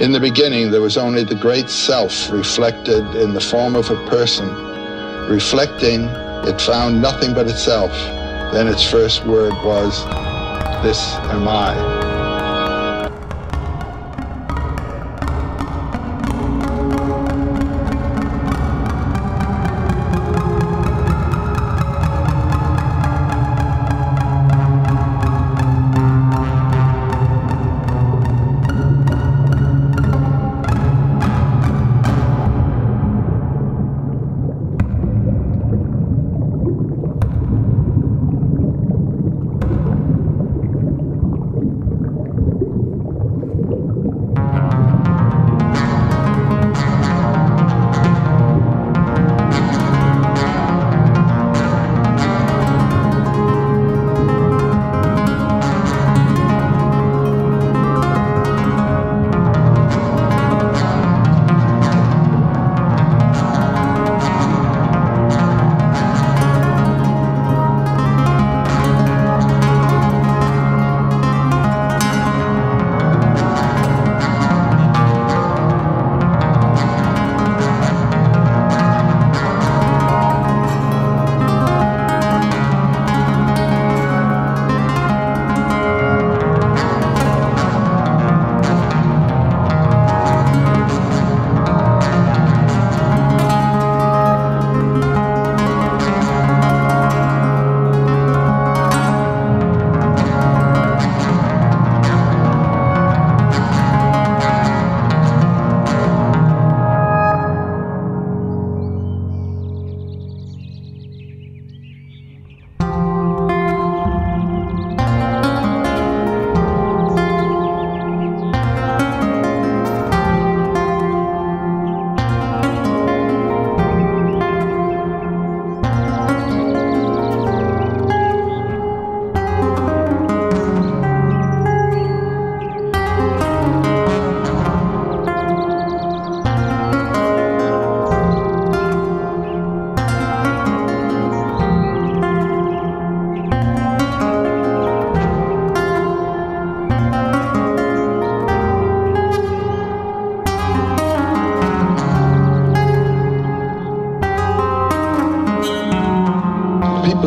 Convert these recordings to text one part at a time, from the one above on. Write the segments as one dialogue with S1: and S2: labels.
S1: In the beginning, there was only the great self reflected in the form of a person. Reflecting, it found nothing but itself. Then its first word was, This am I.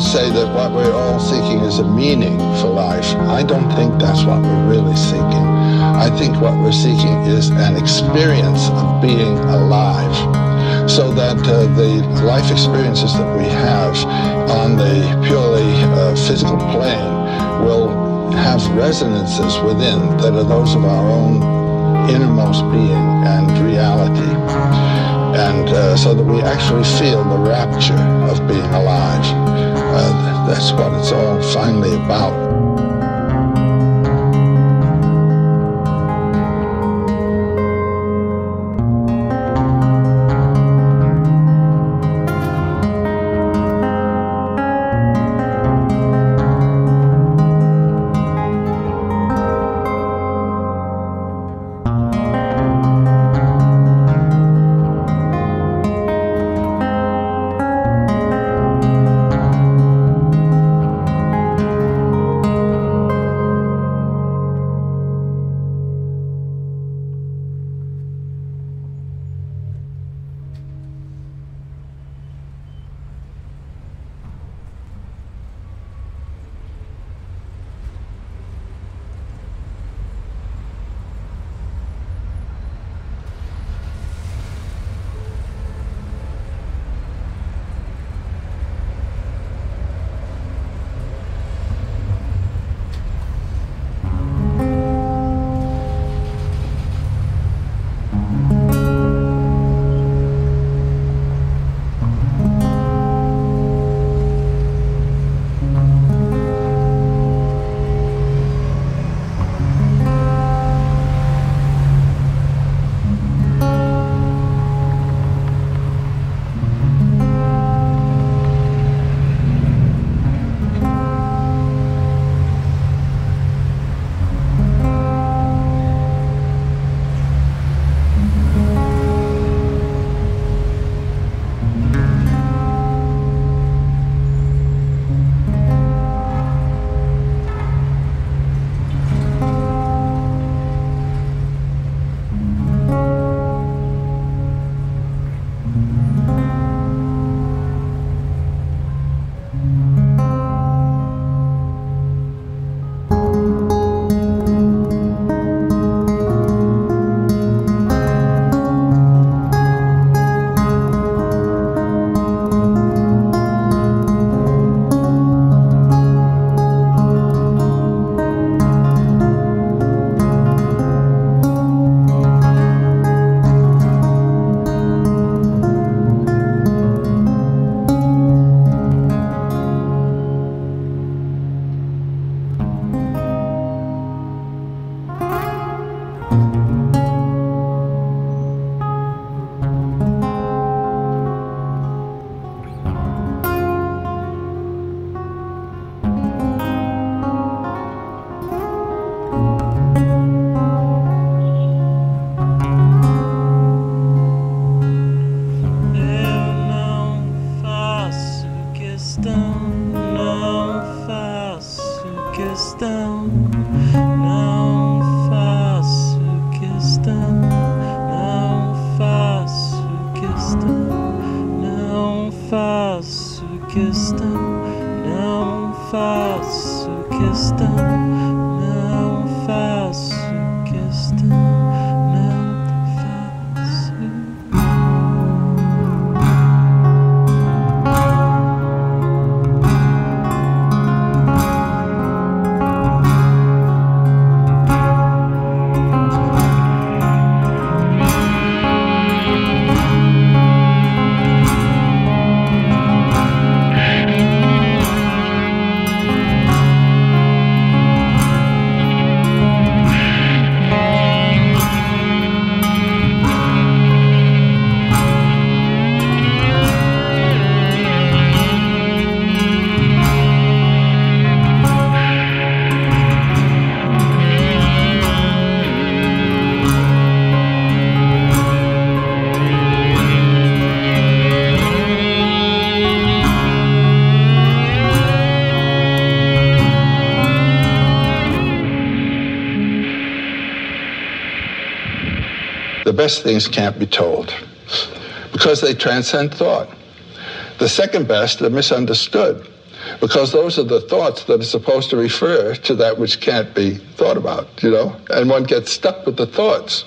S1: say that what we're all seeking is a meaning for life. I don't think that's what we're really seeking. I think what we're seeking is an experience of being alive so that uh, the life experiences that we have on the purely uh, physical plane will have resonances within that are those of our own innermost being and reality. And uh, so that we actually feel the rapture of being alive. That's what it's all finally about. Best things can't be told because they transcend thought. The second best are misunderstood because those are the thoughts that are supposed to refer to that which can't be thought about, you know? And one gets stuck with the thoughts.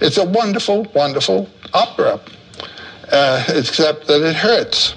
S1: It's a wonderful, wonderful opera, uh, except that it hurts.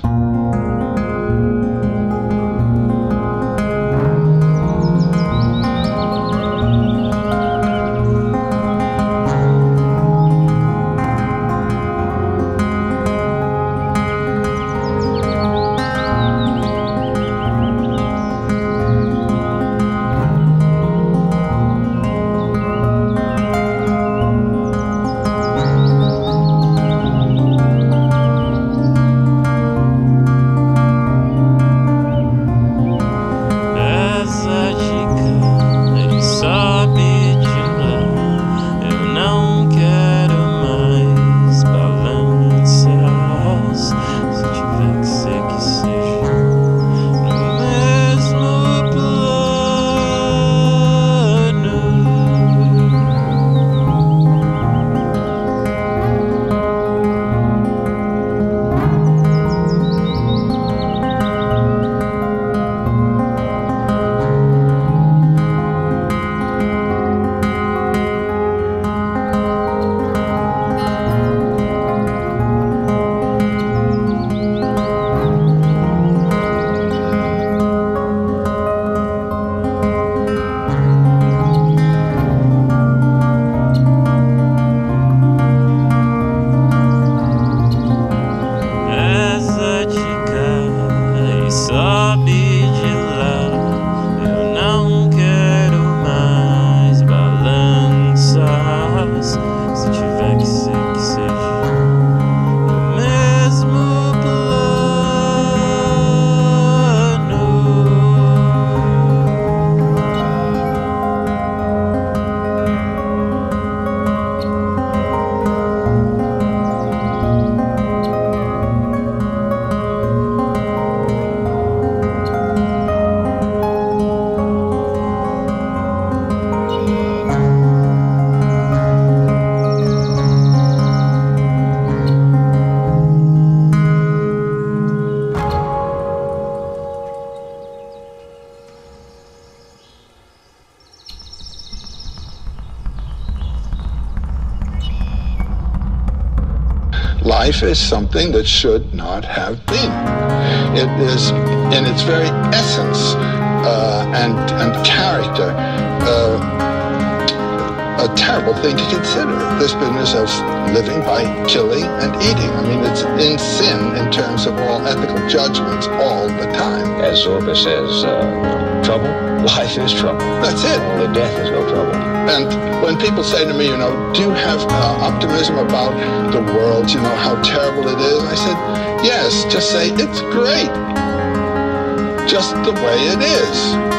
S1: Life is something that should not have been. It is, in its very essence uh, and, and character, uh, a terrible thing to consider. This business of living by killing and eating. I mean, it's in sin in terms of all ethical judgments all the time.
S2: As Zorba says, uh, trouble, life is trouble.
S1: That's it.
S2: Only death is no trouble.
S1: And when people say to me, you know, do you have uh, optimism about the world, you know, how terrible it is? I said, yes, just say it's great. Just the way it is.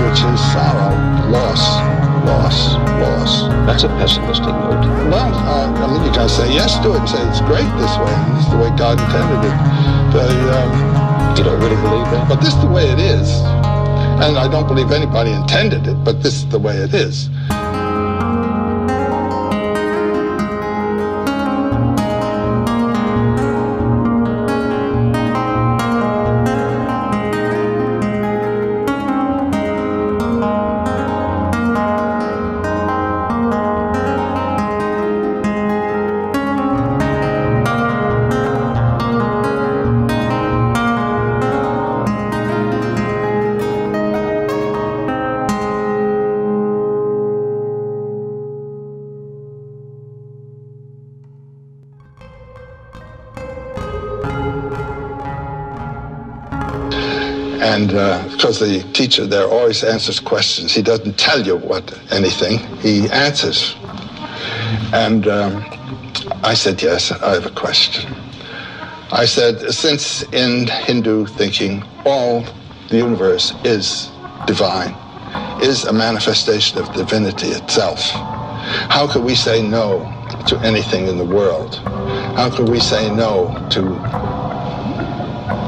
S1: Which is sorrow, loss, loss, loss.
S2: That's a pessimistic note.
S1: Well, uh, I mean, you can say yes to it and say it's great this way. This is the way God intended it. But, um,
S2: you don't really believe that?
S1: But this is the way it is. And I don't believe anybody intended it, but this is the way it is. And uh, because the teacher there always answers questions, he doesn't tell you what anything, he answers. And um, I said, Yes, I have a question. I said, Since in Hindu thinking, all the universe is divine, is a manifestation of divinity itself, how could we say no to anything in the world? How could we say no to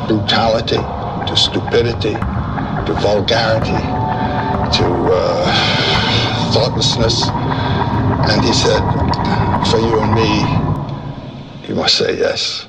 S1: brutality? To stupidity, to vulgarity, to uh, thoughtlessness. And he said, for you and me, you must say yes.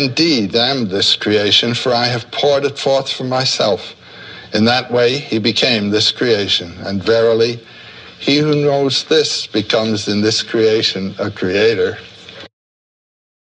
S1: Indeed am this creation, for I have poured it forth from myself. In that way he became this creation, and verily, he who knows this becomes in this creation a creator.